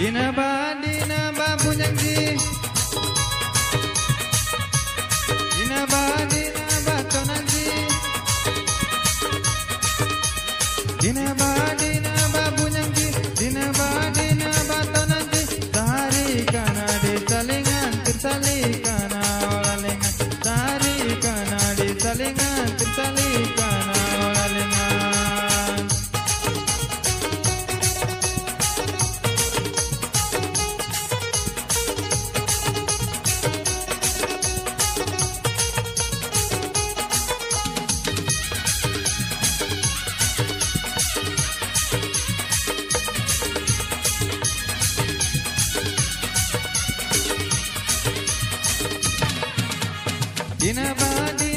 Dinabang, dinabang punyang janji ದಿನವಾದಿ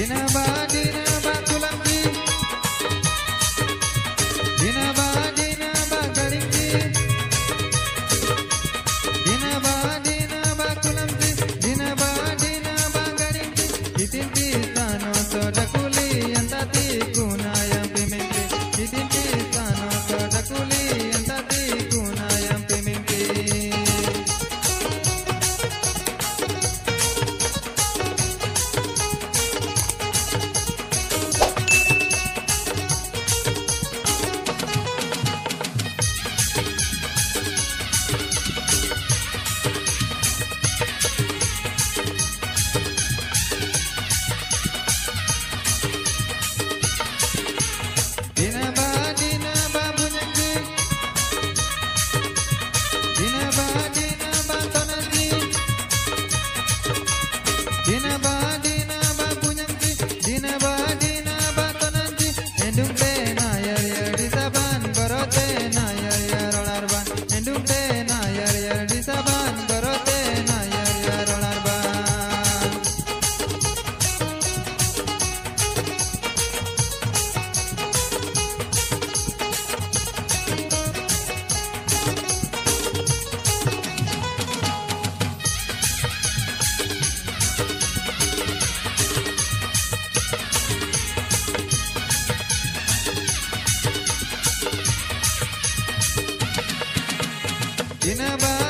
You know Cinema. ದಿನ ಬಾ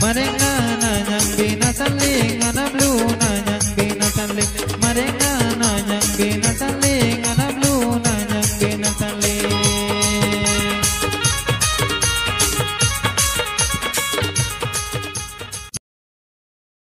Marenga na nyang bina sanling, anablu na nyang bina sanling, marenga.